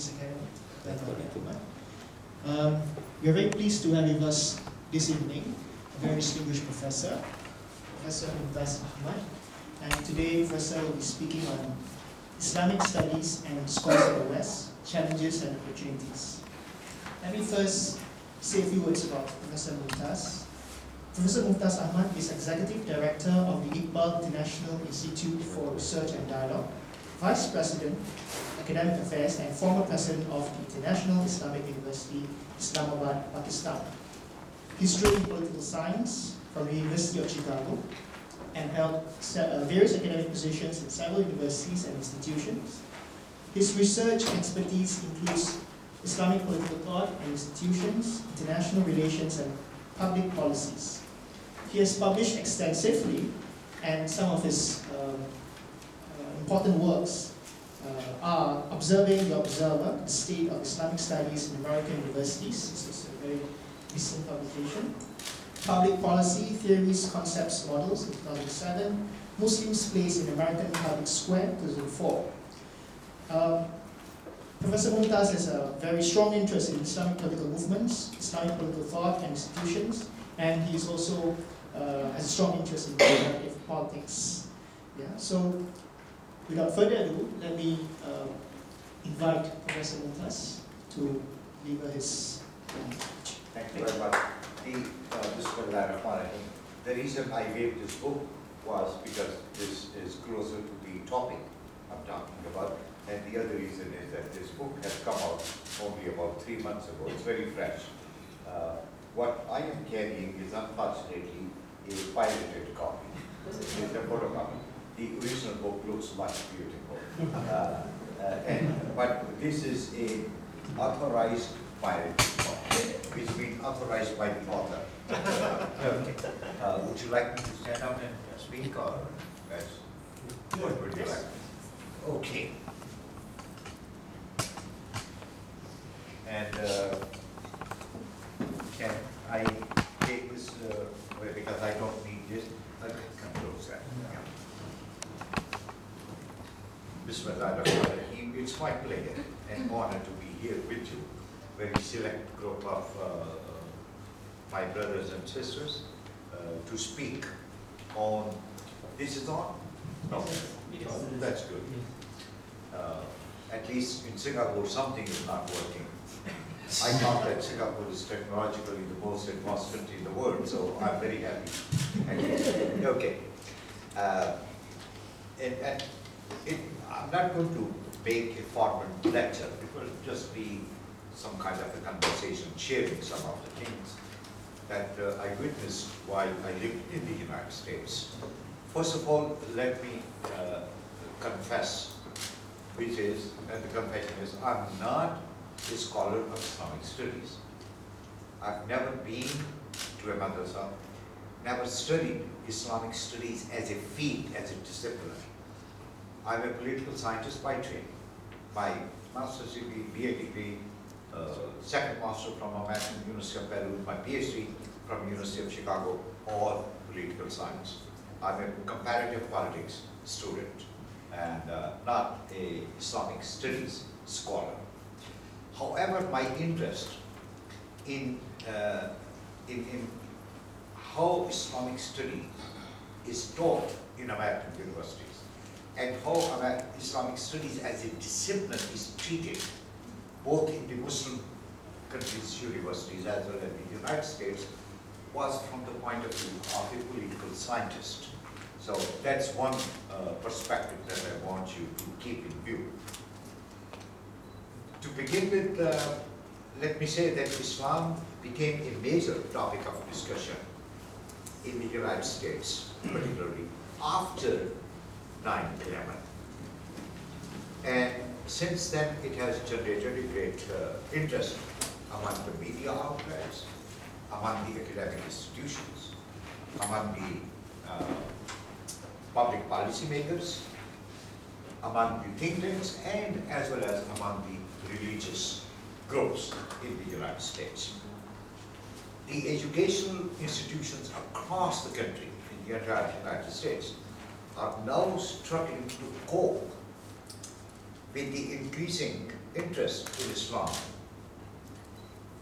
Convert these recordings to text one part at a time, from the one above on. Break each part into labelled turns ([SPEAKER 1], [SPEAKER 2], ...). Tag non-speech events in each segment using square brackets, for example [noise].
[SPEAKER 1] Studies Academy. Um, we are very pleased to have with us this evening a very distinguished professor, Professor Mumtaz Ahmad. And today, Professor will be speaking on Islamic Studies and Scholars of the West, Challenges and Opportunities. Let me first say a few words about Professor Mumtaz. Professor Mumtaz Ahmad is Executive Director of the Iqbal International Institute for Research and Dialogue, Vice President, Academic Affairs, and former President of the International Islamic University, Islamabad, Pakistan. History in Political Science from the University of Chicago, and held uh, various academic positions in several universities and institutions. His research expertise includes Islamic political thought and institutions, international relations, and public policies. He has published extensively, and some of his um, uh, important works uh, are Observing the Observer, The State of Islamic Studies in American Universities. This is a very recent publication. Public Policy, Theories, Concepts, Models 2007. Muslims' Place in American Public Square, 2004. Um, Professor Mumtaz has a very strong interest in Islamic political movements, Islamic political thought and institutions, and he also uh, has a strong interest in [coughs] politics. Yeah. So, without further ado, let me uh, invite Professor Mumtaz to deliver his speech.
[SPEAKER 2] Thank you very much. The, uh, Bismillah The reason I gave this book was because this is closer to the topic I'm talking about. And the other reason is that this book has come out only about three months ago. It's very fresh. Uh, what I am carrying is unfortunately a pirated copy. It's a photocopy. The original book looks much beautiful. Uh, uh, and, but this is a authorized pirate copy, which means authorized by the author. Uh, would you like me to stand up and speak or? Yes. What would you like? Okay. And uh, can I take this uh, away because I don't need this? Let me come closer. Yeah. Bismillah, it's my pleasure and honor to be here with you, very select group of uh, my brothers and sisters, uh, to speak on, this is on? No,
[SPEAKER 1] Yes.
[SPEAKER 2] that's good. Uh, At least in Singapore, something is not working. [laughs] I thought that Singapore is technologically the most advanced country in the world, so I'm very happy. [laughs] Okay. Uh, And, and it, I'm not going to make a formal lecture, it will just be some kind of a conversation, sharing some of the things that uh, I witnessed while I lived in the United States. First of all, let me uh, confess, which is, and the confession is, I'm not a scholar of Islamic studies. I've never been to a madrasa, never studied Islamic studies as a field, as a discipline. I'm a political scientist by training. My master's degree, BA degree, uh, second master from American University of Beirut, my PhD from University of Chicago, all political science. I'm a comparative politics student and uh, not a Islamic studies scholar. However, my interest in, uh, in, in how Islamic study is taught in American universities and how Amer- Islamic studies as a discipline is treated both in the Muslim countries' universities as well as in the United States was from the point of view of a political scientist. So that's one uh, perspective that I want you to keep in view. To begin with, uh, let me say that Islam became a major topic of discussion in the United States, particularly after 9-11. And since then, it has generated a great uh, interest among the media outlets, among the academic institutions, among the uh, public policymakers, among the think tanks, and as well as among the religious groups in the United States. The educational institutions across the country, in the entire United States, are now struggling to cope with the increasing interest in Islam.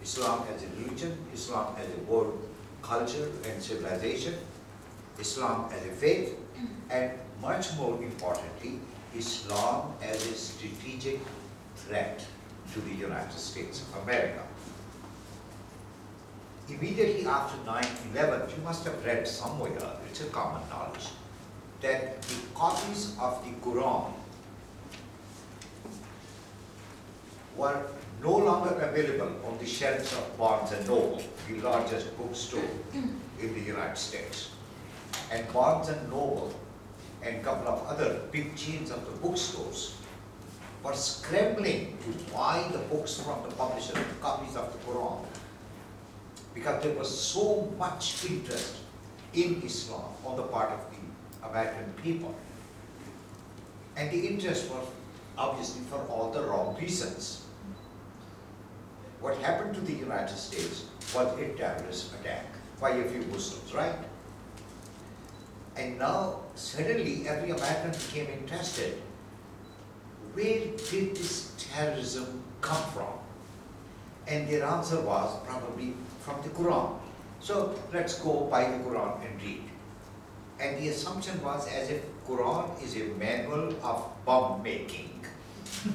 [SPEAKER 2] Islam as a religion, Islam as a world culture and civilization, Islam as a faith, and much more importantly, Islam as a strategic threat to the United States of America. Immediately after 9-11, you must have read somewhere, it's a common knowledge, that the copies of the Quran were no longer available on the shelves of Barnes and Noble, the largest bookstore in the United States. And Barnes and Noble and a couple of other big chains of the bookstores were scrambling to buy the books from the publisher, copies of the Quran, because there was so much interest in Islam on the part of the American people. And the interest was obviously for all the wrong reasons. What happened to the United States was a terrorist attack by a few Muslims, right? And now suddenly every American became interested. Where did this terrorism come from? And their answer was probably from the Quran. So let's go by the Quran and read. And the assumption was as if Quran is a manual of bomb making. [laughs]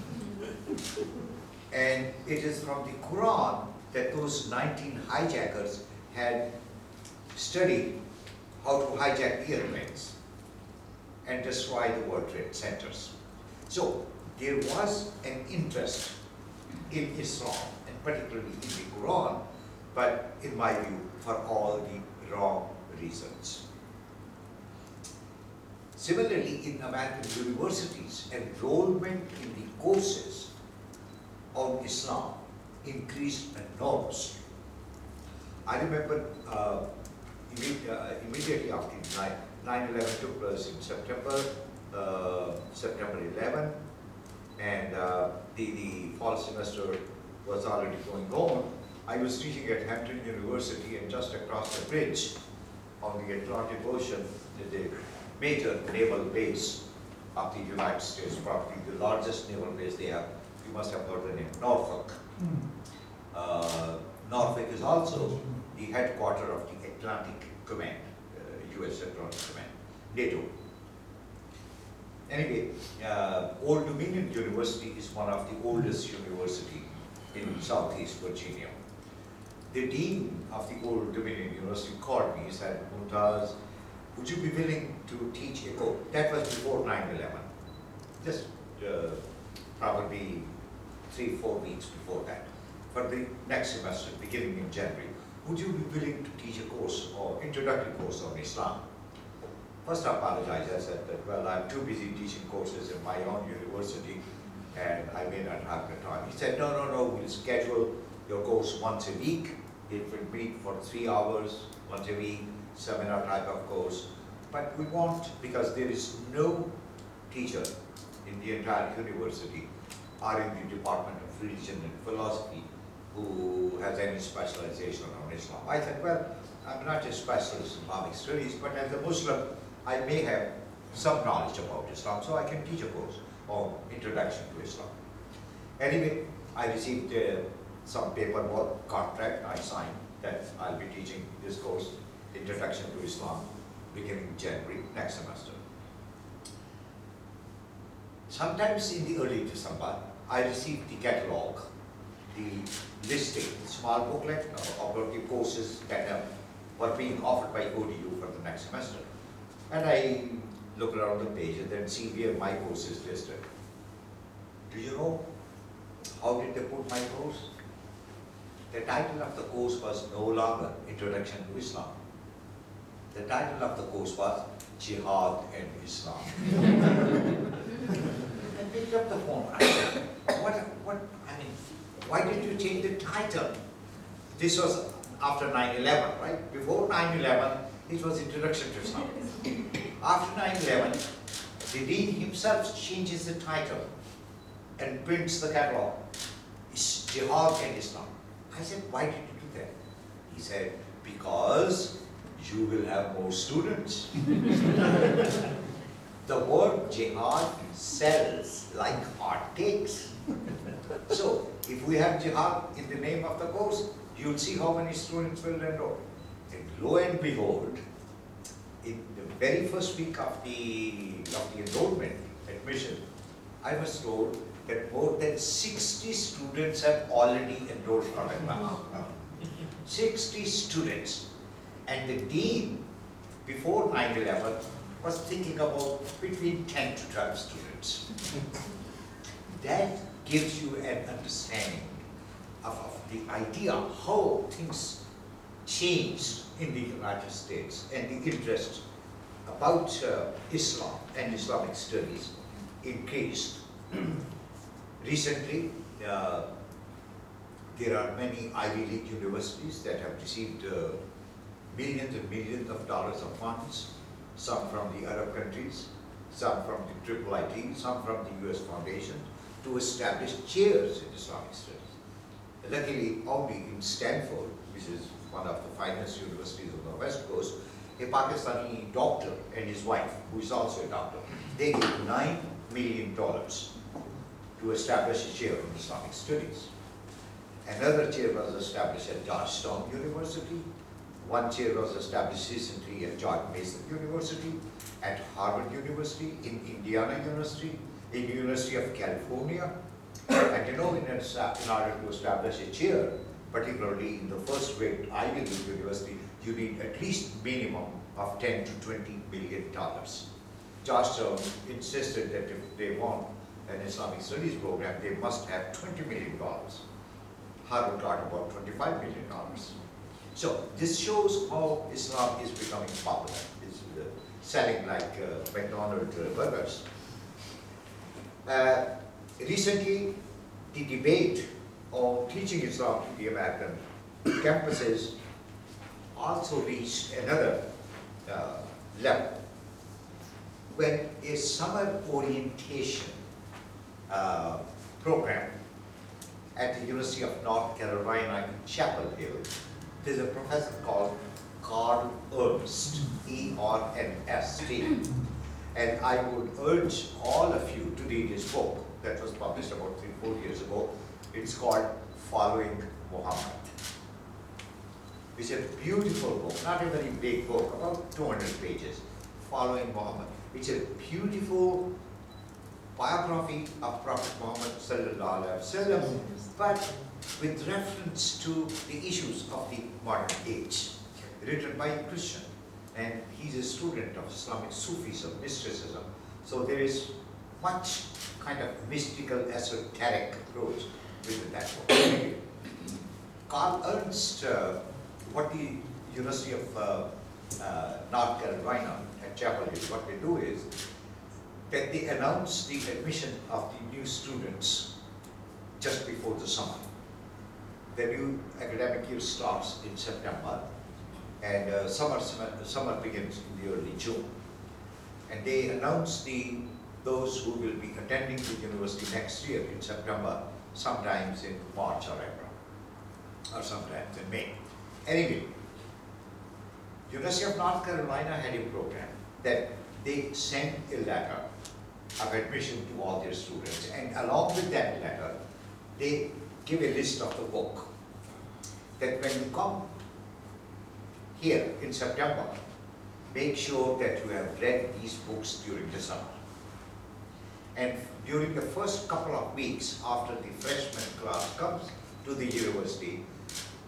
[SPEAKER 2] and it is from the Quran that those 19 hijackers had studied how to hijack airplanes and destroy the World Trade Centers. So there was an interest in Islam, and particularly in the Quran, but in my view, for all the wrong reasons. Similarly, in American universities, enrollment in the courses on Islam increased enormously. I remember uh, uh, immediately after 9-11 took place in September, uh, September 11, and uh, the, the fall semester was already going on. I was teaching at Hampton University and just across the bridge on the Atlantic Ocean, the, the major naval base of the United States, probably the largest naval base they have. You must have heard the name Norfolk. Uh, Norfolk is also the headquarter of the Atlantic Command, uh, U.S. Atlantic Command, NATO. Anyway, uh, Old Dominion University is one of the oldest university in Southeast Virginia. The dean of the Old Dominion University called me, he said, Mumtaz, would you be willing to teach a course? That was before 9-11, just uh, probably three, four weeks before that. For the next semester, beginning in January, would you be willing to teach a course or introductory course on Islam? First I apologized, I said that, well, I'm too busy teaching courses in my own university and I may not have the time. He said, no, no, no, we'll schedule your course once a week. It will meet for three hours, once a week, seminar type of course. But we want, because there is no teacher in the entire university or in the Department of Religion and Philosophy who has any specialization on Islam. I said, well, I'm not a specialist in Islamic studies, but as a Muslim, I may have some knowledge about Islam, so I can teach a course on Introduction to Islam. Anyway, I received uh, some paperwork, contract, I signed that I'll be teaching this course, Introduction to Islam, beginning January next semester. Sometimes in the early December, I received the catalog, the listing, the small booklet of of the courses that uh, were being offered by ODU for the next semester. And I look around the page and then see where my course is listed. Do you know how did they put my course? The title of the course was no longer Introduction to Islam. The title of the course was Jihad and Islam. [laughs] I picked up the phone. I said, what, what, I mean, why did you change the title? This was after 9-11, right? Before 9-11, it was Introduction to Islam. After 9-11, the dean himself changes the title and prints the catalog. It's Jihad and Islam. I said, why did you do that? He said, because you will have more students. [laughs] the word jihad sells like hotcakes. So, if we have jihad in the name of the course, you'll see how many students will enroll. And lo and behold, in the very first week of the, of the enrollment, admission, I was told that more than sixty students have already enrolled from Advance. Sixty students. And the dean, before 9/11, was thinking about between ten to twelve students. That gives you an understanding of, of the idea how things changed in the United States and the interest about uh, Islam and Islamic studies increased. [clears throat] Recently, uh, there are many Ivy League universities that have received uh, millions and millions of dollars of funds, some from the Arab countries, some from the Triple IT, some from the US Foundation, to establish chairs in Islamic studies. Luckily, only in Stanford, which is one of the finest universities on the West Coast, a Pakistani doctor and his wife, who is also a doctor, they gave nine million dollars to establish a chair in Islamic studies. Another chair was established at Georgetown University. One chair was established recently at George Mason University, at Harvard University, in Indiana University, in University of California. And you know, in, in order to establish a chair, particularly in the first rate Ivy League university, you need at least minimum of ten to twenty million dollars. Georgetown insisted that if they want an Islamic studies program, they must have twenty million dollars. Harvard got about twenty-five million dollars. So this shows how Islam is becoming popular. It's uh, selling like uh, McDonald's burgers. Uh, recently, the debate on teaching Islam to the American campuses also reached another uh, level. When a summer orientation uh, program at the University of North Carolina in Chapel Hill, there's a professor called Carl Ernst, E-R-N-S-T. And I would urge all of you to read his book that was published about three, four years ago. It's called Following Muhammad. It's a beautiful book, not a very big book, about 200 pages, Following Muhammad. It's a beautiful biography of Prophet Muhammad but with reference to the issues of the modern age, written by Christian. And he's a student of Islamic Sufism, mysticism. So there is much kind of mystical, esoteric approach within that book. Carl Ernst, uh, what the University of uh, uh, North Carolina at Chapel Hill, what they do is that they announce the admission of the new students just before the summer. The new academic year starts in September and uh, summer, summer begins in the early June. And they announce the, those who will be attending the university next year in September, sometimes in March or April, or sometimes in May. Anyway, University of North Carolina had a program that they sent a letter of admission to all their students, and along with that letter, they give a list of the book. That when you come here in September, make sure that you have read these books during the summer. And during the first couple of weeks after the freshman class comes to the university,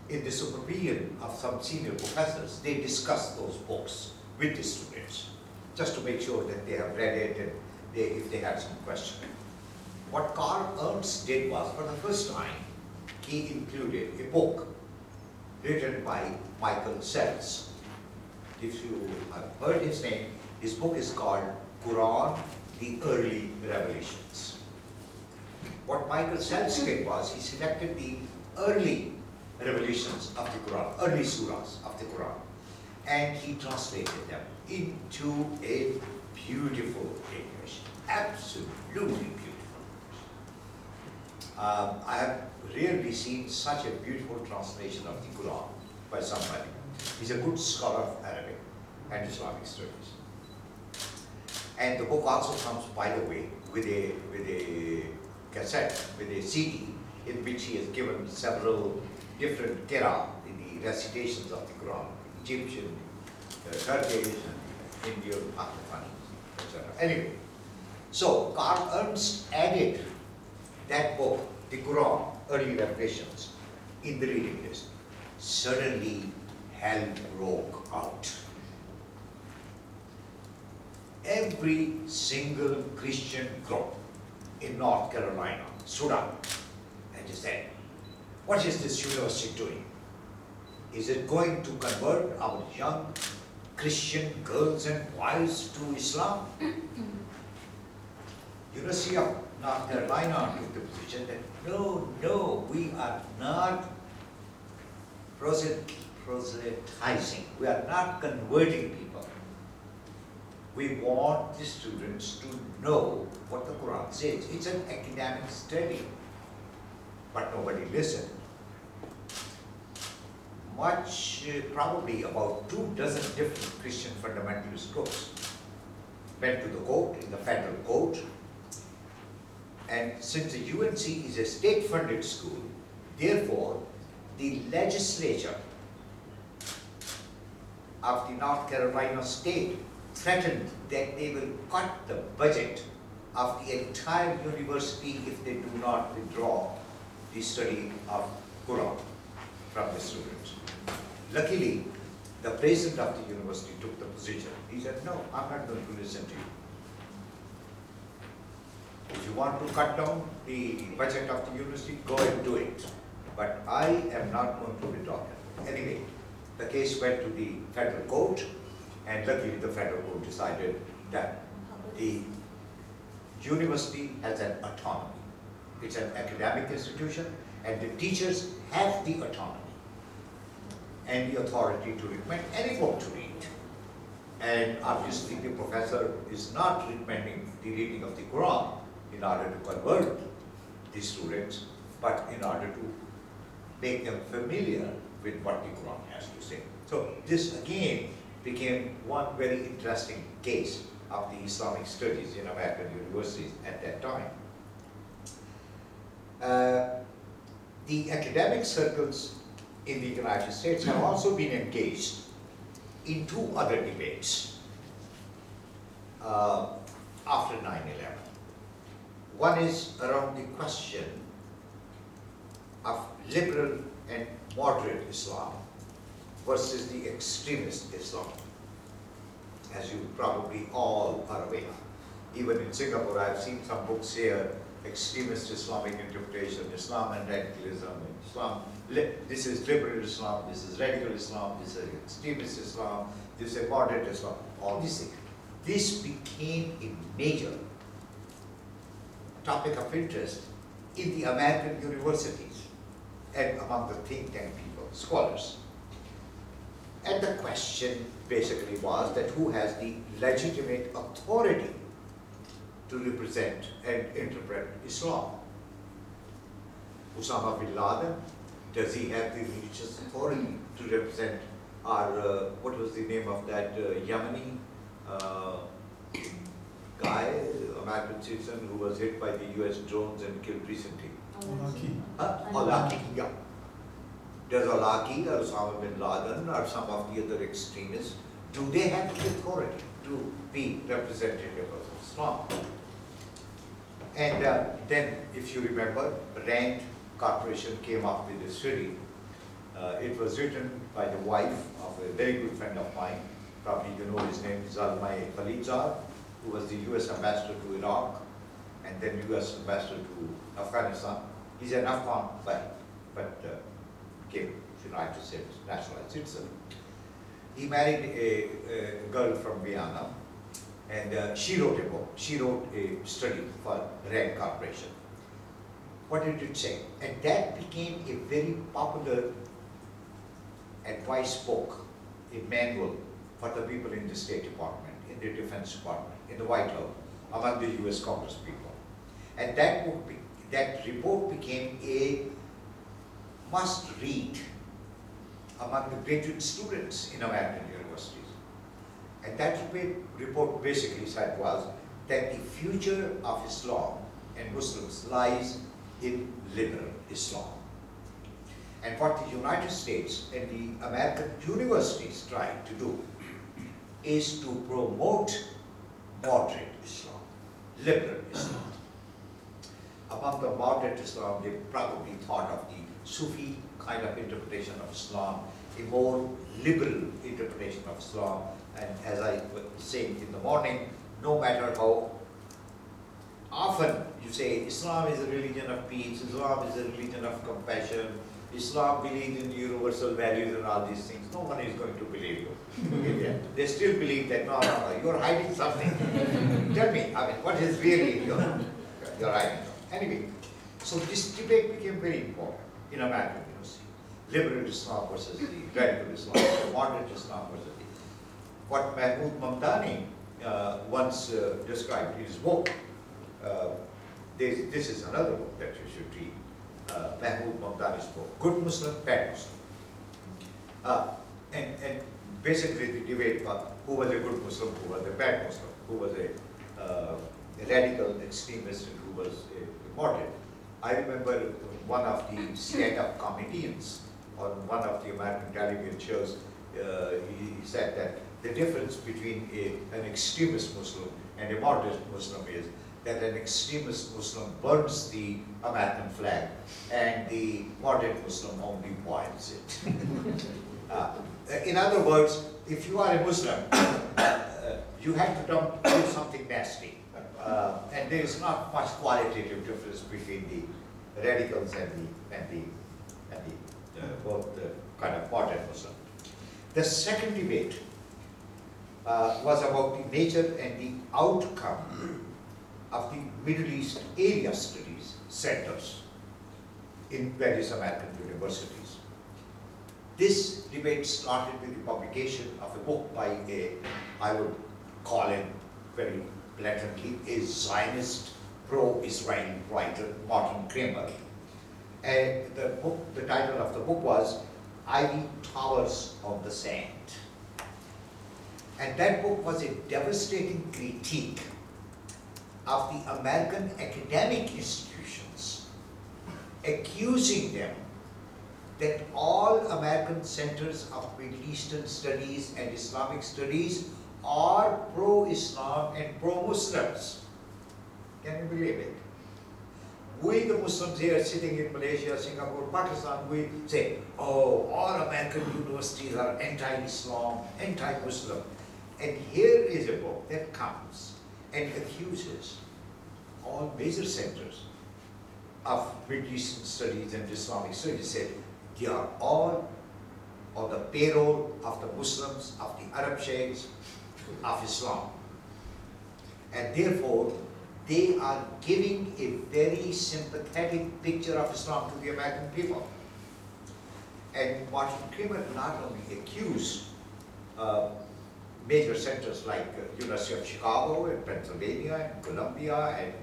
[SPEAKER 2] in the supervision of some senior professors, they discuss those books with the students, just to make sure that they have read it and they, if they had some question. What Carl Ernst did was, for the first time, he included a book written by Michael Sells. If you have heard his name, his book is called Quran, the Early Revelations. What Michael Sells did was, he selected the early revelations of the Quran, early surahs of the Quran, and he translated them into a beautiful English, absolutely beautiful. Um, I have rarely seen such a beautiful translation of the Quran by somebody. He's a good scholar of Arabic and Islamic studies. And the book also comes, by the way, with a, with a cassette, with a CD, in which he has given several different qira, the recitations of the Quran, Egyptian, uh, Turkish, Indian, Pakistani, etc. Anyway, so Carl Ernst added that book, the Quran, early revelations, in the reading list. Suddenly, hell broke out. Every single Christian group in North Carolina stood up and just said, what is this university doing? Is it going to convert our young Christian girls and boys to Islam? [laughs] University of North Carolina took the position that no, no, we are not proselytizing, we are not converting people. We want the students to know what the Quran says. It's an academic study, but nobody listened. Much, uh, probably about two dozen different Christian fundamentalist groups went to the court, in the federal court, and since the UNC is a state-funded school, therefore, the legislature of the North Carolina state threatened that they will cut the budget of the entire university if they do not withdraw the study of Quran from the students. Luckily, the president of the university took the position. He said, no, I'm not going to listen to you. If you want to cut down the budget of the university, go and do it. But I am not going to withdraw it. Anyway, the case went to the federal court, and luckily the federal court decided that the university has an autonomy. It's an academic institution, and the teachers have the autonomy and the authority to recommend any book to read. And obviously the professor is not recommending the reading of the Quran in order to convert the students, but in order to make them familiar with what the Quran has to say. So this again became one very interesting case of the Islamic studies in American universities at that time. Uh, the academic circles in the United States have also been engaged in two other debates uh, after 9-11. One is around the question of liberal and moderate Islam versus the extremist Islam, as you probably all are aware. Even in Singapore, I've seen some books here, extremist Islamic interpretation, Islam and radicalism, Islam, this is liberal Islam, this is radical Islam, this is extremist Islam, this is moderate Islam, all these things. This became a major topic of interest in the American universities and among the think tank people, scholars. And the question basically was that who has the legitimate authority to represent and interpret Islam? Osama bin Laden, does he have the religious authority to represent our, uh, what was the name of that uh, Yemeni uh, guy, American citizen who was hit by the US drones and killed recently?
[SPEAKER 1] Awlaki.
[SPEAKER 2] Huh? Awlaki, yeah. Does Awlaki or Osama bin Laden or some of the other extremists, do they have the authority to be representative of Islam? And uh, then, if you remember, Rand Corporation came up with a study. Uh, it was written by the wife of a very good friend of mine, probably you know his name, Zalmay Khalilzad, who was the US ambassador to Iraq and then US ambassador to Afghanistan. He's an Afghan but, but uh, came to the United States, nationalized citizen. He married a, a girl from Vienna, and uh, she wrote a book. She wrote a study for Rand Corporation. What did it say? And that became a very popular advice book, a manual for the people in the State Department, in the Defense Department, in the White House, among the US Congress people. And that book, that report became a must read among the graduate students in American universities. And that report basically said was that the future of Islam and Muslims lies in liberal Islam. And what the United States and the American universities try to do is to promote moderate Islam, liberal Islam. Above the moderate Islam, they probably thought of the Sufi kind of interpretation of Islam, a more liberal interpretation of Islam. And as I was saying in the morning, no matter how often you say Islam is a religion of peace, Islam is a religion of compassion, Islam believes in universal values and all these things, no one is going to believe you. They still believe that, no, no, no, you're hiding something. Tell me, I mean, what is really your, your hiding? Anyway, so this debate became very important in American university. Liberal Islam versus the radical Islam, moderate Islam versus the. What Mahmoud Mamdani uh, once uh, described in his book, uh, this, this is another book that you should read, uh, Mahmoud Mamdani's book, Good Muslim, Bad Muslim. Uh, and, and basically the debate was who was a good Muslim, who was a bad Muslim, who was a, uh, a radical extremist and who was a moderate. I remember one of the stand-up comedians on one of the American television shows, uh, he said that the difference between a, an extremist Muslim and a moderate Muslim is that an extremist Muslim burns the American flag and the moderate Muslim only boils it. [laughs] Uh, in other words, if you are a Muslim, [coughs] uh, you have to do something nasty. Uh, and there is not much qualitative difference between the radicals and the, and the, and the, uh, both the kind of modern Muslim. The second debate uh, was about the nature and the outcome of the Middle East area studies centers in various American universities. This debate started with the publication of a book by a, I would call him very blatantly, a Zionist pro-Israel writer, Martin Kramer. And the book, the title of the book was Ivory Towers on the Sand. And that book was a devastating critique of the American academic institutions, accusing them that all American centers of Middle Eastern studies and Islamic studies are pro-Islam and pro-Muslims. Can you believe it? We, the Muslims here sitting in Malaysia, Singapore, Pakistan, we say, oh, all American universities are anti-Islam, anti-Muslim. And here is a book that comes and accuses all major centers of Middle studies and Islamic studies, said they are all on the payroll of the Muslims, of the Arab sheikhs, of Islam. And therefore, they are giving a very sympathetic picture of Islam to the American people. And Martin Kramer not only accused uh, major centers like uh, University of Chicago and Pennsylvania and Columbia and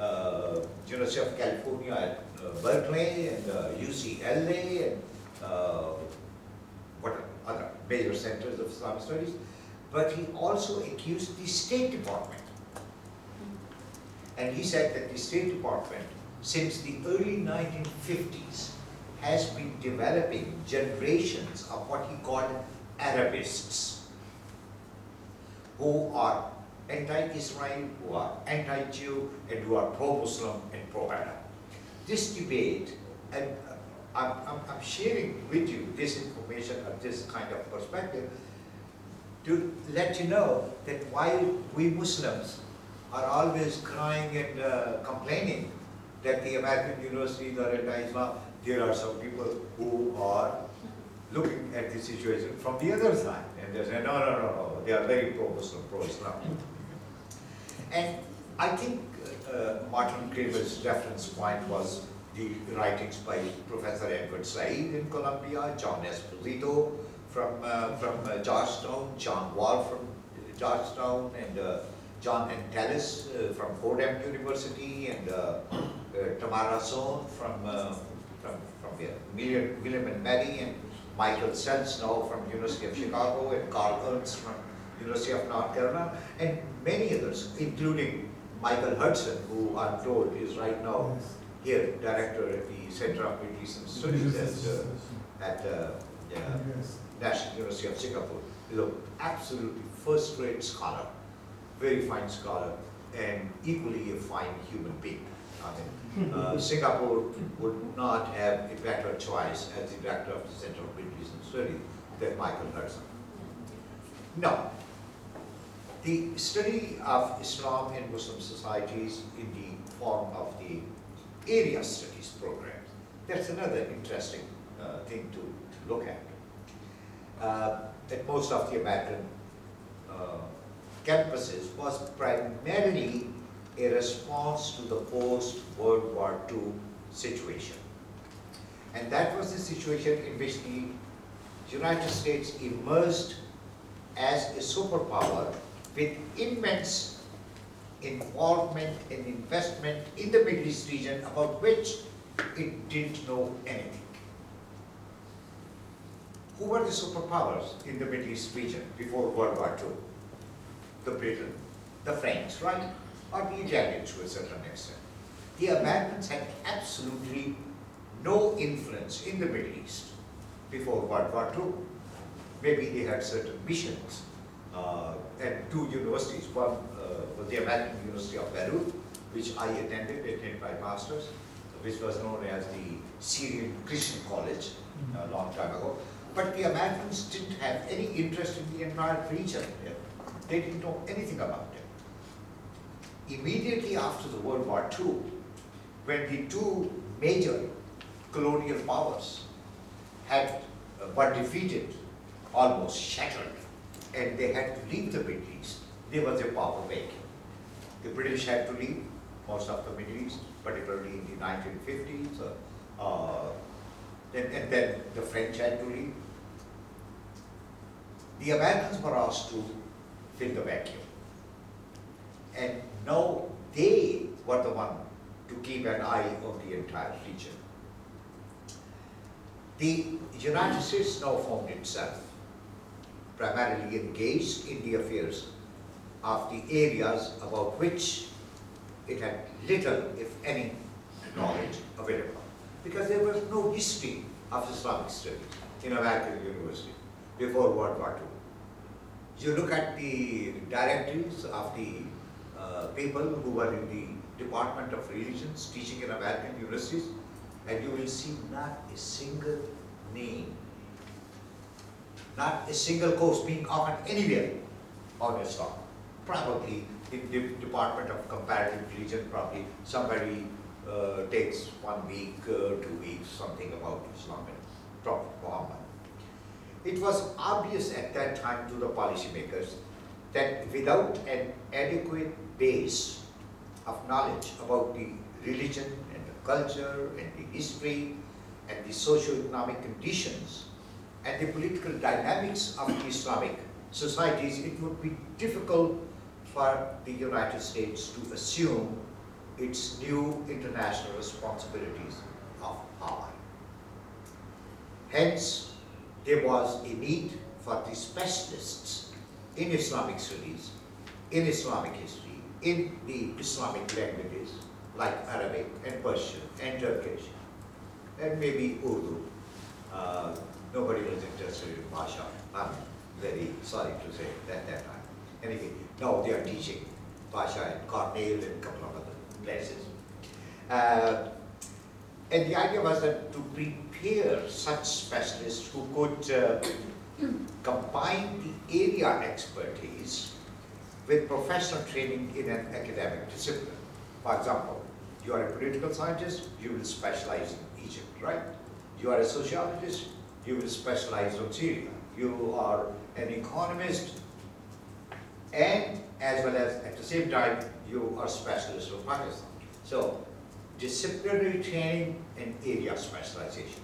[SPEAKER 2] uh, University of California at uh, Berkeley and uh, UCLA and uh, what other major centers of Islamic studies, but he also accused the State Department. And he said that the State Department, since the early 1950s, has been developing generations of what he called Arabists, who are anti-Israel, who are anti-Jew, and who are pro-Muslim and pro-Arab. This debate, and uh, I'm, I'm, sharing with you this information of this kind of perspective to let you know that while we Muslims are always crying and uh, complaining that the American universities are anti-Islam, there are some people who are looking at the situation from the other side, and they say, no, no, no, no, they are very pro-Muslim, pro-Islam. And I think uh, Martin Kramer's reference point was the writings by Professor Edward Said in Columbia, John Esposito from, uh, from uh, Georgetown, John Voll from Georgetown, and uh, John Entelis uh, from Fordham University, and uh, uh, Tamara Sonn from, uh, from, from here, William, William and Mary, and Michael Selznow from University of Chicago, and Carl Ernst from University of North Carolina, and many others, including Michael Hudson, who I'm told is right now here, director at the Center of Middle Eastern Studies at, uh, at uh, yeah, National University of Singapore. He's an absolutely first-rate scholar, very fine scholar, and equally a fine human being. I mean, [laughs] uh, Singapore would not have a better choice as the director of the Center of Middle Eastern Studies than Michael Hudson. Now, the study of Islam and Muslim societies in the form of the area studies program, that's another interesting uh, thing to, to look at. Uh, at most of the American uh, campuses was primarily a response to the post-World War II situation. And that was the situation in which the United States emerged as a superpower with immense involvement and investment in the Middle East region about which it didn't know anything. Who were the superpowers in the Middle East region before World War II? The Britain, the French, right? Or the Italians to a certain extent. The Americans had absolutely no influence in the Middle East before World War II. Maybe they had certain missions uh, at two universities. One uh, was the American University of Beirut, which I attended, attended my master's, which was known as the Syrian Christian College a long time ago. But the Americans didn't have any interest in the entire region. They didn't know anything about it. Immediately after the World War II, when the two major colonial powers had, uh, were defeated, almost shattered, and they had to leave the Middle East, there was a power vacuum. The British had to leave most of the Middle East, particularly in the 1950s. Uh, uh, then, and then the French had to leave. The Americans were asked to fill the vacuum. And now they were the one to keep an eye on the entire region. The United States now formed itself primarily engaged in the affairs of the areas about which it had little, if any, knowledge available. Because there was no history of Islamic studies in American university before World War II. You look at the directories of the uh, people who were in the Department of Religions teaching in American universities, and you will see not a single name, not a single course being offered anywhere on Islam. Probably in the Department of Comparative Religion, probably somebody uh, takes one week, uh, two weeks, something about Islam and Prophet Muhammad. It was obvious at that time to the policymakers that without an adequate base of knowledge about the religion and the culture and the history and the socio-economic conditions and the political dynamics of Islamic societies, it would be difficult for the United States to assume its new international responsibilities of power. Hence, there was a need for the specialists in Islamic studies, in Islamic history, in the Islamic languages like Arabic and Persian and Turkish and maybe Urdu. Uh, nobody was interested in Pashto. I'm very sorry to say at that time. Anyway, now they are teaching Pashto in Cornell and a couple of other places. Uh, and the idea was that to prepare such specialists who could uh, [clears throat] combine the area expertise with professional training in an academic discipline. For example, you are a political scientist, you will specialize in Egypt, right? You are a sociologist, you will specialize on Syria. You are an economist, and as well as at the same time, you are specialist of Pakistan. So, disciplinary training and area specialization.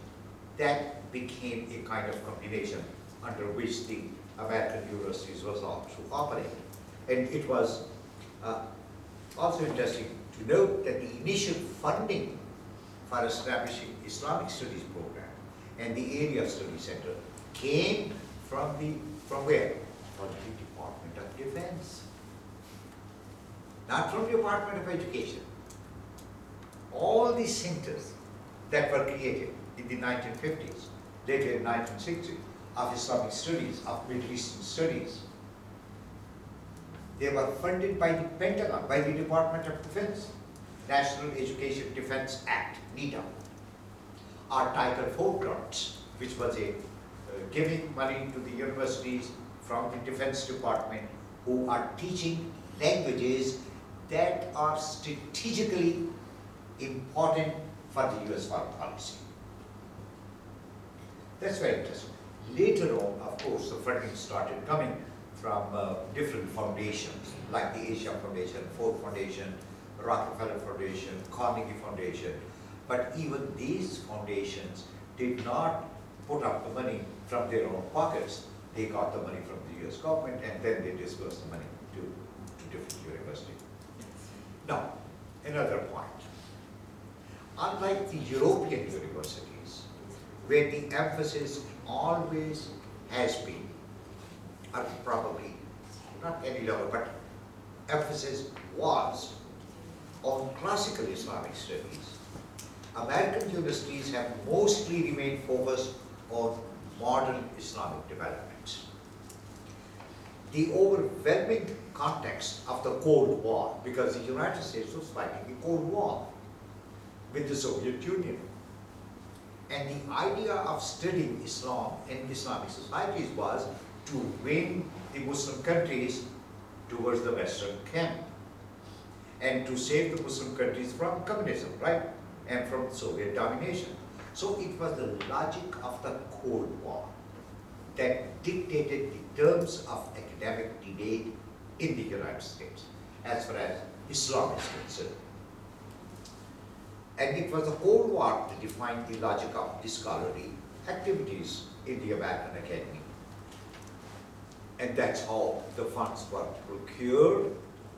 [SPEAKER 2] That became a kind of combination under which the American universities was to operate. And it was uh, also interesting to note that the initial funding for establishing Islamic Studies program and the Area Study Center came from the, from where? for the Department of Defense. Not from the Department of Education. All these centers that were created in the 1950s, later in 1960s, of Islamic studies, of Middle Eastern studies, they were funded by the Pentagon, by the Department of Defense, National Education Defense Act, NEDA. Our Title IV grants, which was a uh, giving money to the universities from the Defense Department who are teaching languages that are strategically important for the US foreign policy. That's very interesting. Later on, of course, the funding started coming from uh, different foundations, like the Asia Foundation, Ford Foundation, Rockefeller Foundation, Carnegie Foundation. But even these foundations did not put up the money from their own pockets. They got the money from the US government and then they dispersed the money to, to different universities. Now, another point. Unlike the European universities, where the emphasis always has been, or probably not any longer, but emphasis was on classical Islamic studies. American universities have mostly remained focused on modern Islamic developments. The overwhelming context of the Cold War, because the United States was fighting the Cold War with the Soviet Union. And the idea of studying Islam in Islamic societies was to win the Muslim countries towards the Western camp and to save the Muslim countries from communism, right? And from Soviet domination. So it was the logic of the Cold War that dictated the terms of academic debate in the United States as far as Islam is concerned. And it was the Cold War that defined the logic of the scholarly activities in the American Academy. And that's how the funds were procured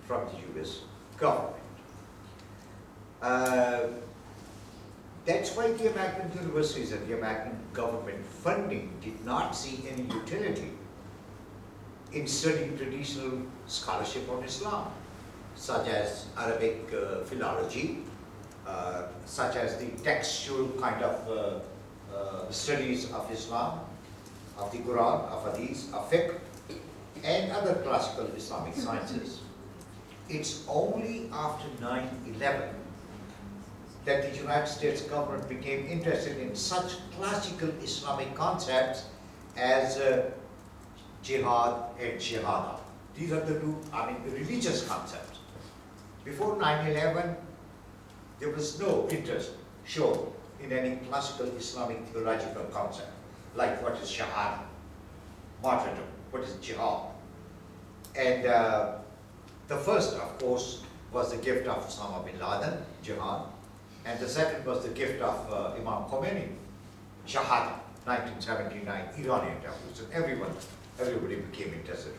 [SPEAKER 2] from the US government. Uh, that's why the American universities and the American government funding did not see any utility in studying traditional scholarship on Islam, such as Arabic uh, philology, uh, such as the textual kind of uh, uh, studies of Islam, of the Quran, of Hadith, of fiqh, and other classical Islamic sciences. It's only after 9-11 that the United States government became interested in such classical Islamic concepts as uh, jihad and shahada. These are the two, I mean, the religious concepts. Before 9-11, there was no interest shown in any classical Islamic theological concept, like what is shahada, martyrdom, what is jihad. And uh, the first, of course, was the gift of Osama bin Laden, jihad, and the second was the gift of uh, Imam Khomeini, shahada, 1979, Iranian revolution. Everyone, everybody became interested.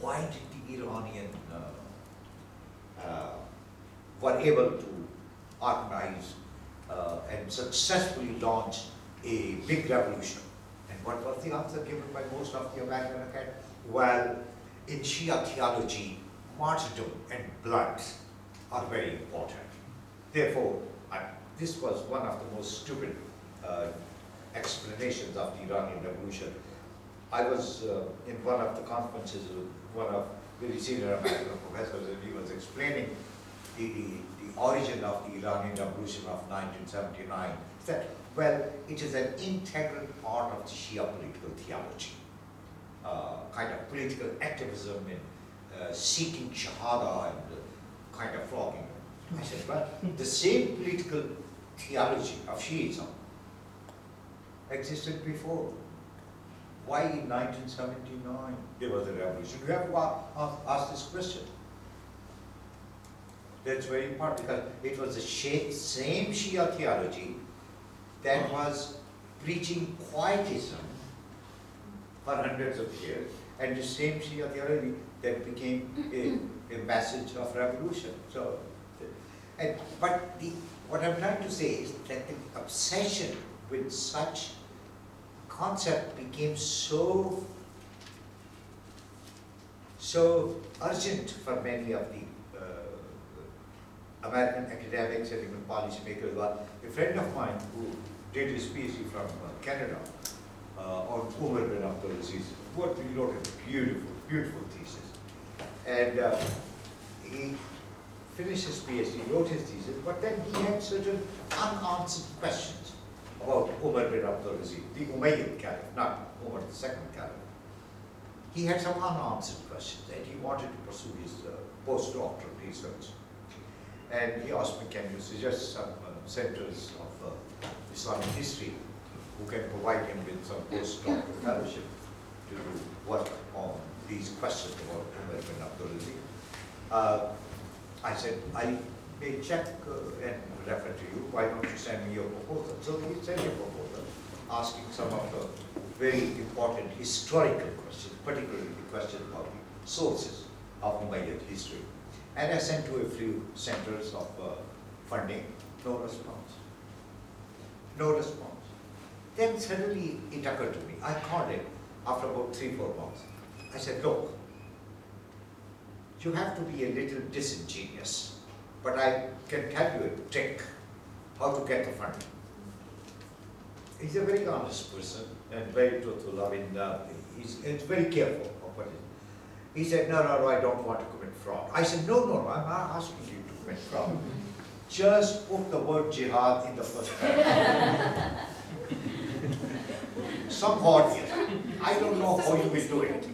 [SPEAKER 2] Why did the Iranian uh, uh, were able to organize uh, and successfully launch a big revolution. And what was the answer given by most of the American Academy? Well, in Shia theology, martyrdom and blood are very important. Therefore, I, this was one of the most stupid uh, explanations of the Iranian Revolution. I was uh, in one of the conferences with one of very senior American professors, and he was explaining the, the, the origin of the Iranian Revolution of 1979. He said, well, it is an integral part of the Shia political theology, uh, kind of political activism in uh, seeking shahada and uh, kind of flogging. I said, well, the same political theology of Shiism existed before. Why in 1979 there was a revolution? We have to ask, ask this question. That's very important because it was the same Shia theology that was preaching quietism for hundreds of years, and the same Shia theology that became a, a message of revolution. So, and but the what I'm trying to say is that the obsession with such concept became so so urgent for many of the uh, American academics and even policymakers. Well, a friend of mine who did his PhD from uh, Canada uh, on Umar bin Abdul what he wrote a beautiful, beautiful thesis. And uh, he finished his PhD, wrote his thesis, but then he had certain unanswered questions about Umar bin Abdul Aziz, the Umayyad Caliph, not Umar the second Caliph. He had some unanswered questions and he wanted to pursue his uh, postdoctoral research. And he asked me, can you suggest some uh, centers of uh, Islamic history who can provide him with some postdoctoral fellowship to work on these questions about Umar bin Abdul Aziz. I said, I may check uh, and refer to you, why don't you send me your proposal? So he sent me a proposal, asking some of the very important historical questions, particularly the question about the sources of Umayyad history. And I sent to a few centers of uh, funding, no response. No response. Then suddenly it occurred to me, I called him after about three, four months. I said, look, you have to be a little disingenuous, but I can tell you a trick how to get the funding. He's a very honest person and very truthful. I mean, uh, he's, he's very careful of what he. He said, no, no, no, I don't want to commit fraud. I said, no, no, no I'm not asking you to commit fraud. [laughs] Just put the word jihad in the first paragraph. [laughs] Some audience, I don't know how you will do it,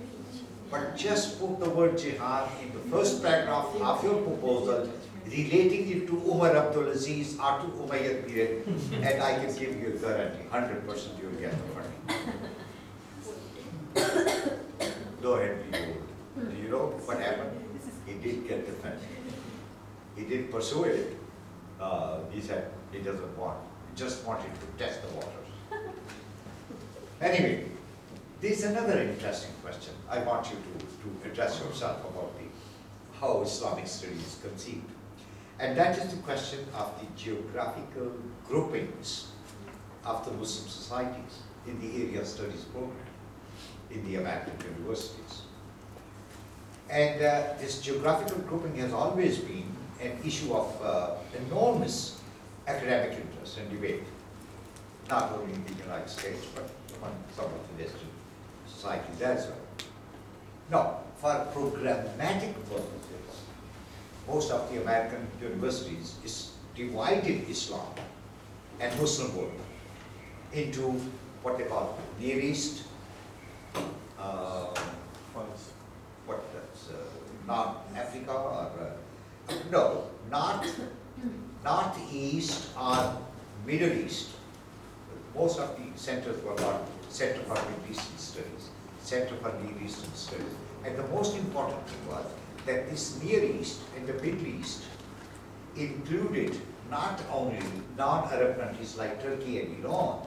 [SPEAKER 2] but just put the word jihad in the first paragraph of your proposal, relating it to Umar Abdul Aziz or to Umayyad period, and I can give you a guarantee, hundred percent you will get the funding. Ahead, you, do you know what happened? He did get the funding. He did pursue it. Uh, he said he doesn't want, he just wanted to test the waters. Anyway, there's another interesting question I want you to, to address yourself about the, how Islamic studies is conceived. And that is the question of the geographical groupings of the Muslim societies in the area studies program in the American universities. And uh, this geographical grouping has always been an issue of uh, enormous academic interest and debate, not only in the United States, but among some of the Western societies as well. Now, for programmatic purposes, most of the American universities is divided Islam and Muslim world into what they call Near East, uh, what that's, uh, North Africa or, uh, no, North, Northeast or Middle East. Most of the centers were called Center for Middle Eastern Studies, Center for Near Eastern Studies. And the most important thing was that this Near East and the Middle East included not only non-Arab countries like Turkey and Iran,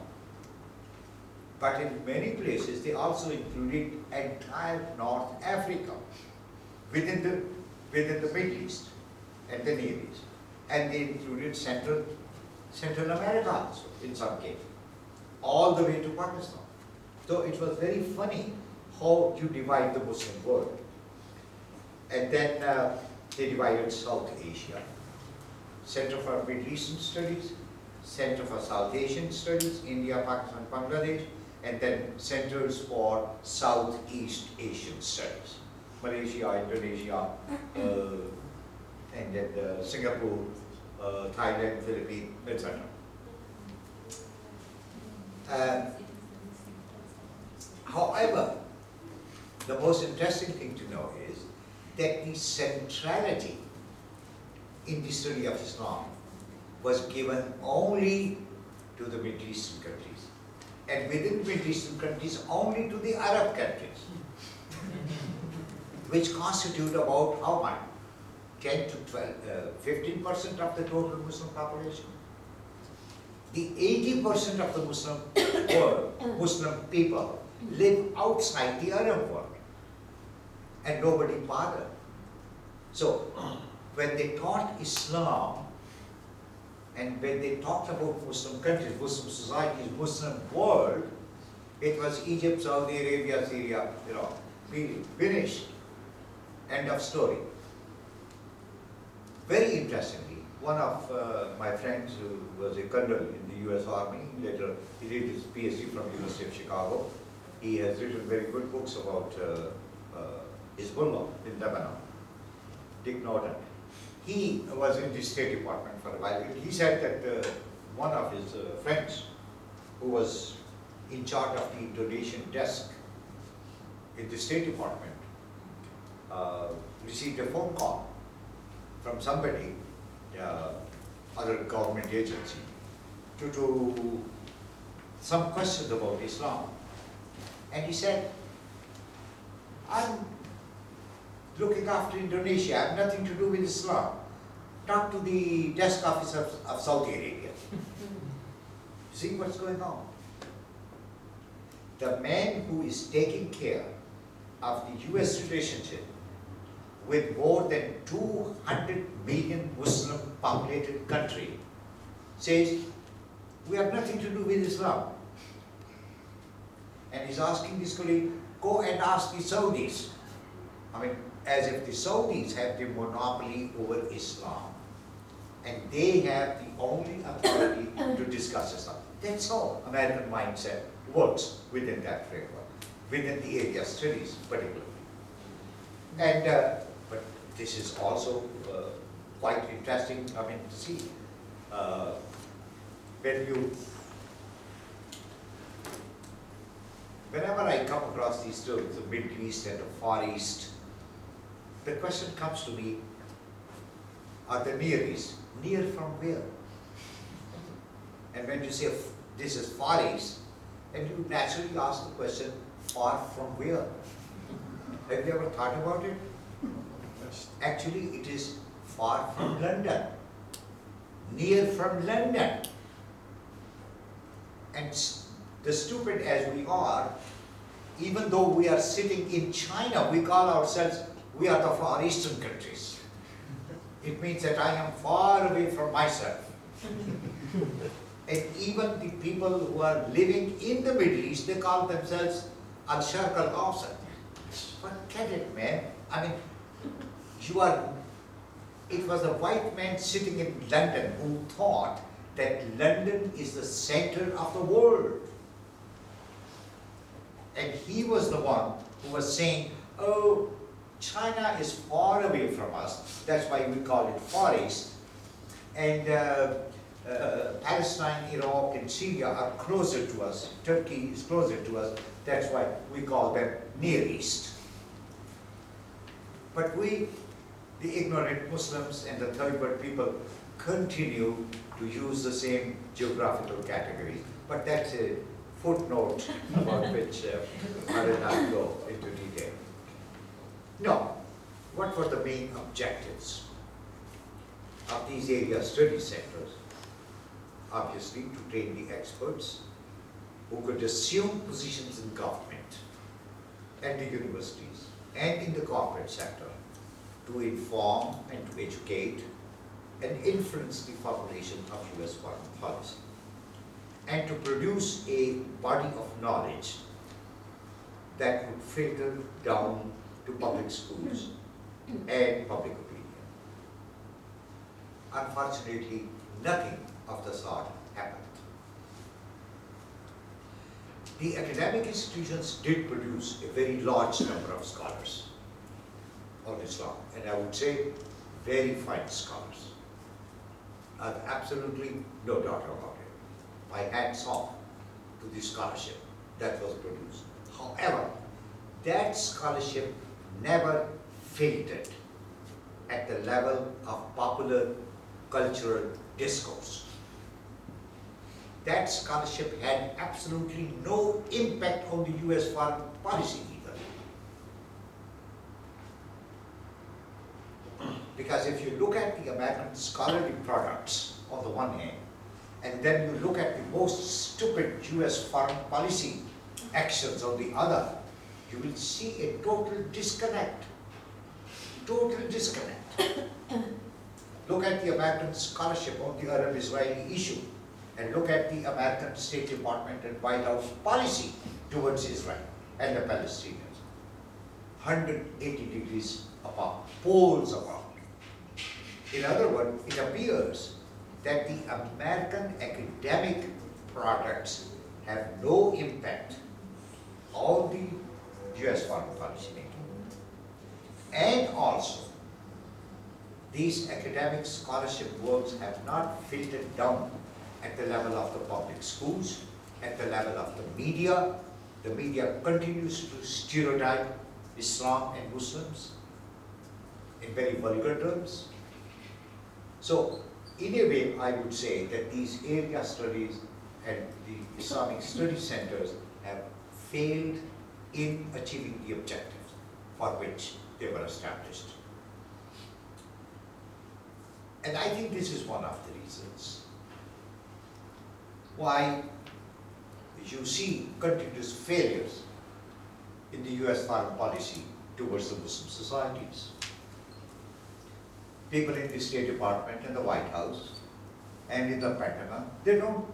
[SPEAKER 2] but in many places they also included entire North Africa within the, within the Middle East and the Near East. And they included Central, Central America also in some cases, all the way to Pakistan. So it was very funny how you divide the Muslim world. And then uh, they divided South Asia, Center for Middle Eastern Studies, Center for South Asian Studies, India, Pakistan, Bangladesh, and then centers for Southeast Asian Studies, Malaysia, Indonesia, uh, and then uh, Singapore, uh, Thailand, Philippines, etc. Uh, however, the most interesting thing to know is that the centrality in the study of Islam was given only to the Middle Eastern countries, and within Middle Eastern countries only to the Arab countries, which constitute about how much? 10 to 12, uh, 15% of the total Muslim population. The 80% of the Muslim [coughs] world, Muslim people, live outside the Arab world, and nobody bothered. So, when they taught Islam, and when they talked about Muslim countries, Muslim societies, Muslim world, it was Egypt, Saudi Arabia, Syria, you know, finished. End of story. Very interestingly, one of uh, my friends who was a colonel in the US Army, later he did his PhD from University of Chicago. He has written very good books about uh, Hezbollah in Lebanon. Dick Norton. He was in the State Department for a while. He said that uh, one of his uh, friends, who was in charge of the Indonesian desk in the State Department, uh, received a phone call from somebody, uh, other government agency, to, to some questions about Islam. And he said, I'm looking after Indonesia, I have nothing to do with Islam. Talk to the desk officer of, of Saudi Arabia. [laughs] See what's going on? The man who is taking care of the US relationship with more than 200 million Muslim populated country says, we have nothing to do with Islam. And he's asking his colleague, go and ask the Saudis. I mean, as if the Saudis have the monopoly over Islam. And they have the only authority [coughs] to discuss Islam. That's how American mindset works within that framework, within the area studies particularly. And, uh, but this is also uh, quite interesting, I mean, to see. Uh, when you, whenever I come across these stories, the Middle East and the Far East, the question comes to me, are the Near East, near from where? And when you say this is Far East, and you naturally ask the question, far from where? Have you ever thought about it? Actually, it is far from London, near from London. And the stupid as we are, even though we are sitting in China, we call ourselves, we are the Far Eastern countries. It means that I am far away from myself. [laughs] And even the people who are living in the Middle East, they call themselves Al-Sharq al-Awsat. Forget it, man. I mean, you are, it was a white man sitting in London who thought that London is the center of the world. And he was the one who was saying, oh, China is far away from us, that's why we call it Far East. And uh, uh, Palestine, Iraq, and Syria are closer to us, Turkey is closer to us, that's why we call them Near East. But we, the ignorant Muslims and the third world people, continue to use the same geographical categories. But that's a footnote [laughs] about which uh, I will not go into. No, what were the main objectives of these area study centers? Obviously, to train the experts who could assume positions in government and the universities and in the corporate sector to inform and to educate and influence the formulation of US foreign policy and to produce a body of knowledge that would filter down to public schools and public opinion. Unfortunately, nothing of the sort happened. The academic institutions did produce a very large number of scholars on Islam, and I would say very fine scholars. I have absolutely no doubt about it. My hats off to the scholarship that was produced. However, that scholarship never faded at the level of popular cultural discourse. That scholarship had absolutely no impact on the US foreign policy either. Because if you look at the American scholarly products on the one hand, and then you look at the most stupid US foreign policy actions on the other, you will see a total disconnect. Total disconnect. [coughs] Look at the American scholarship on the Arab-Israeli issue, and look at the American State Department and White House policy towards Israel and the Palestinians. 180 degrees apart, poles apart. In other words, it appears that the American academic products have no impact on the US foreign policy making. And also, these academic scholarship works have not filtered down at the level of the public schools, at the level of the media. The media continues to stereotype Islam and Muslims in very vulgar terms. So, in a way, I would say that these area studies and the Islamic study centers have failed in achieving the objectives for which they were established. And I think this is one of the reasons why you see continuous failures in the US foreign policy towards the Muslim societies. People in the State Department and the White House and in the Pentagon, they don't,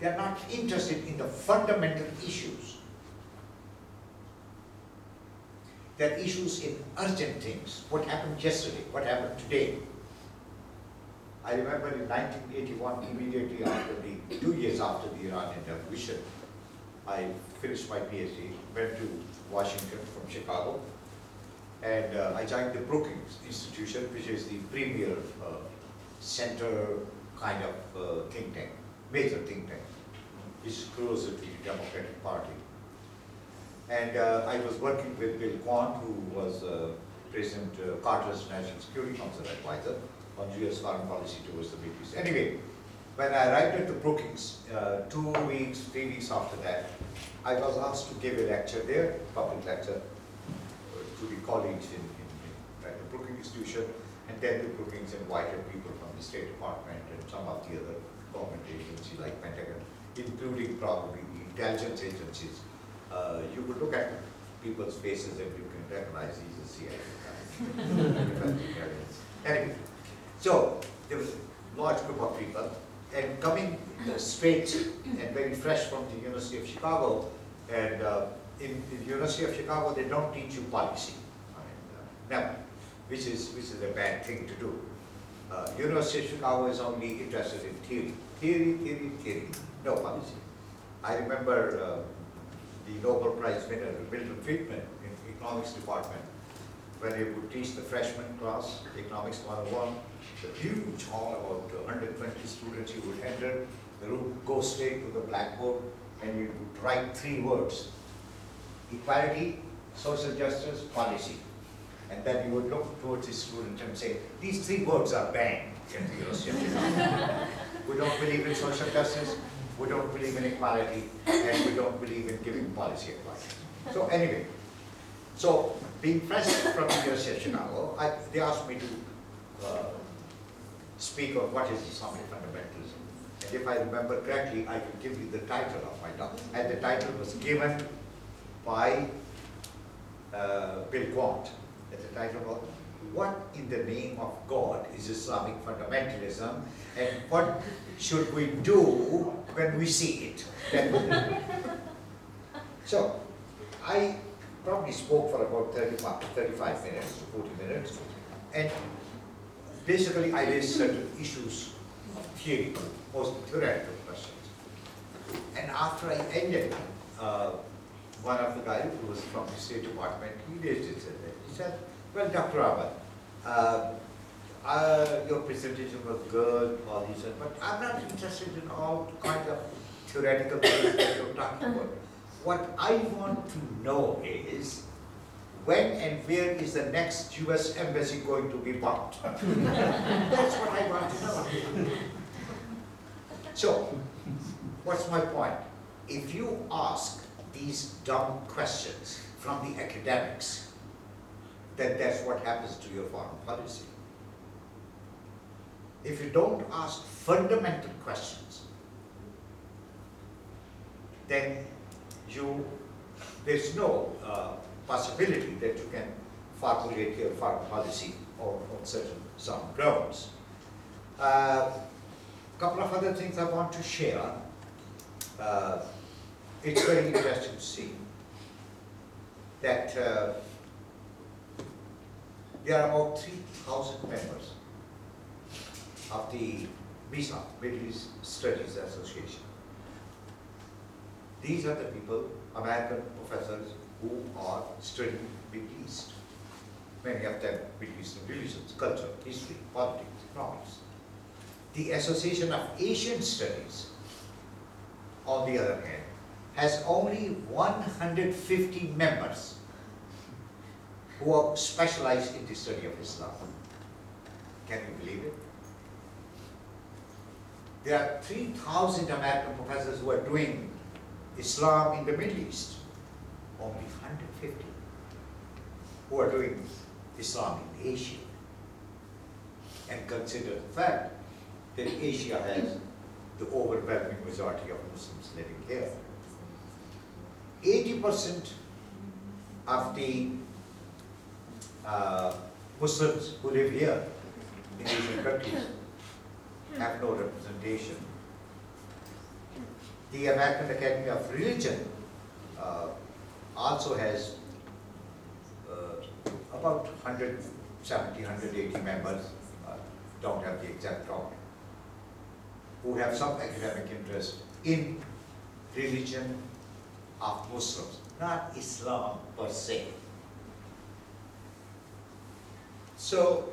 [SPEAKER 2] they're not interested in the fundamental issues. They're issues in urgent things, what happened yesterday, what happened today. I remember in nineteen eighty-one, immediately after the, two years after the Iranian Revolution, I finished my PhD, went to Washington from Chicago, and uh, I joined the Brookings Institution, which is the premier uh, center kind of uh, think tank, major think tank, which is closer to the Democratic Party. And uh, I was working with Bill Quandt, who was uh, President uh, Carter's National Security Council advisor on US foreign policy towards the Middle East. Anyway, when I arrived at the Brookings, uh, two weeks, three weeks after that, I was asked to give a lecture there, a public lecture, uh, to the colleagues in, in, in at the Brookings Institution, and then the Brookings invited people from the State Department and some of the other government agencies like Pentagon, including probably the intelligence agencies. Uh, you could look at people's faces and you can recognize these as [laughs] CIA anyway, so there was a large group of people, and coming uh, straight and very fresh from the University of Chicago, and uh, in the University of Chicago, they don't teach you policy. Uh, never, which is, which is a bad thing to do. Uh, University of Chicago is only interested in theory, theory, theory, theory, no policy. I remember uh, the Nobel Prize winner, Milton Friedman, in economics department, when he would teach the freshman class, economics 101, the huge hall, about 120 students, you would enter, the room, go straight to the blackboard, and you would write three words. Equality, social justice, policy. And then you would look towards the student and say, these three words are banned in the. We don't believe in social justice, we don't believe in equality, and we don't believe in giving policy advice. So anyway, so being fresh from the University of Chicago, I, they asked me to uh, speak on what is Islamic fundamentalism. And if I remember correctly, I can give you the title of my talk. And the title was given by uh, Bill Quandt. And the title was, What in the Name of God is Islamic Fundamentalism? And what should we do when we see it? So, I probably spoke for about 35, 35 minutes, 40 minutes. And basically, I raised certain issues of theory, mostly theoretical questions. And after I ended, uh, one of the guys who was from the State Department, he raised hand. He said, well, Dr. Ahmad, uh, uh, your presentation was good, all he said, but I'm not interested in all kind of theoretical things that you're talking about. What I want to know is, when and where is the next US embassy going to be bombed? [laughs] That's what I want to know. So, what's my point? If you ask these dumb questions from the academics, then that's what happens to your foreign policy. If you don't ask fundamental questions, then you, there's no uh, possibility that you can formulate your foreign policy on, on certain sound grounds. A couple of other things I want to share. Uh, it's very interesting to see that uh, there are about three thousand members of the MISA, Middle East Studies Association. These are the people, American professors, who are studying Middle East. Many of them Middle Eastern religions, culture, history, politics, economics. The Association of Asian Studies, on the other hand, has only one hundred fifty members who are specialized in the study of Islam. Can you believe it? There are three thousand American professors who are doing Islam in the Middle East. Only hundred fifty who are doing Islam in Asia. And consider the fact that Asia has the overwhelming majority of Muslims living here. Eighty percent of the uh, Muslims who live here in Asian countries have no representation. The American Academy of Religion uh, also has uh, about 170, 180 members, uh, don't have the exact count, who have some academic interest in religion of Muslims, not Islam per se. So,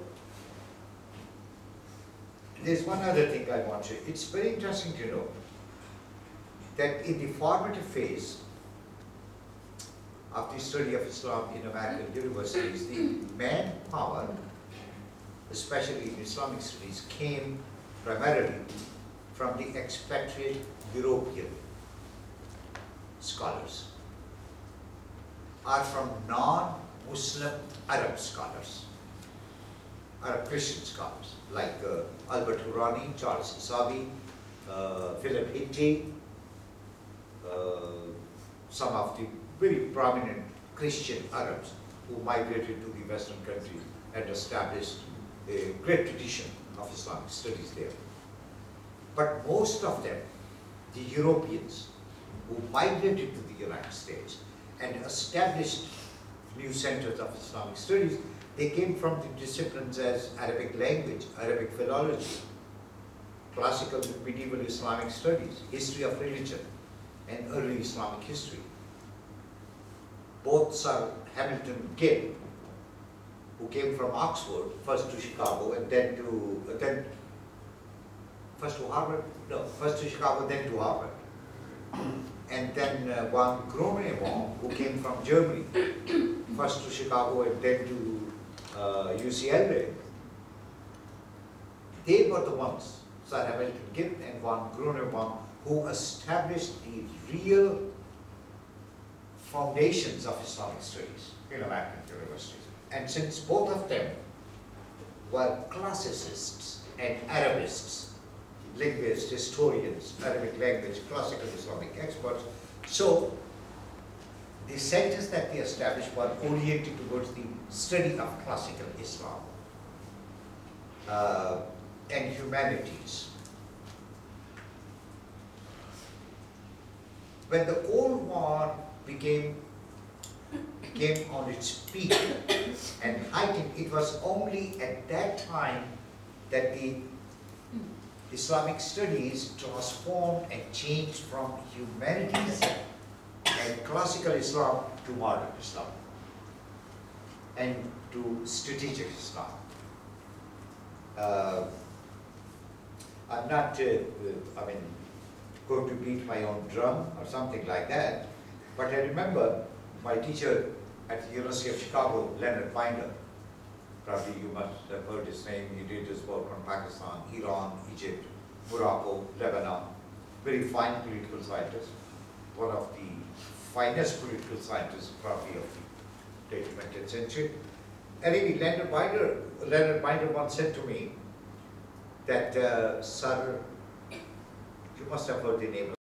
[SPEAKER 2] there's one other thing I want to, it's very interesting to know that in the formative phase of the study of Islam in American universities, the manpower, especially in Islamic studies, came primarily from the expatriate European scholars or from non-Muslim Arab scholars. Arab Christian scholars like uh, Albert Hourani, Charles Issawi, uh, Philip Hitti, uh, some of the very prominent Christian Arabs who migrated to the Western countries and established a great tradition of Islamic studies there. But most of them, the Europeans who migrated to the United States and established new centers of Islamic studies, they came from the disciplines as Arabic language, Arabic philology, classical medieval Islamic studies, history of religion, and early Islamic history. Both Sir Hamilton Gibb, who came from Oxford, first to Chicago and then to, uh, then, first to Harvard? No, first to Chicago, then to Harvard. And then uh, von Grunebaum, who came from Germany, first to Chicago and then to uh, UCLA. They were the ones, Sir Hamilton Gibb and von Grunebaum, who established the real foundations of Islamic studies in American universities. And since both of them were classicists and Arabists, linguists, historians, Arabic language, classical Islamic experts, so the centers that they established were oriented towards the study of classical Islam uh, and humanities. When the Cold War became came on its peak and heightened, it was only at that time that the Islamic studies transformed and changed from humanities and classical Islam to modern Islam and to strategic Islam. Uh, I'm not, uh, uh, I mean, going to beat my own drum or something like that, but I remember my teacher at the University of Chicago, Leonard Binder, probably you must have heard his name, he did his work on Pakistan, Iran, Egypt, Morocco, Lebanon, very fine political scientist, one of the finest political scientists probably of the twentieth century. Anyway, Leonard Binder, Leonard Binder once said to me that, uh, sir, you must have heard the name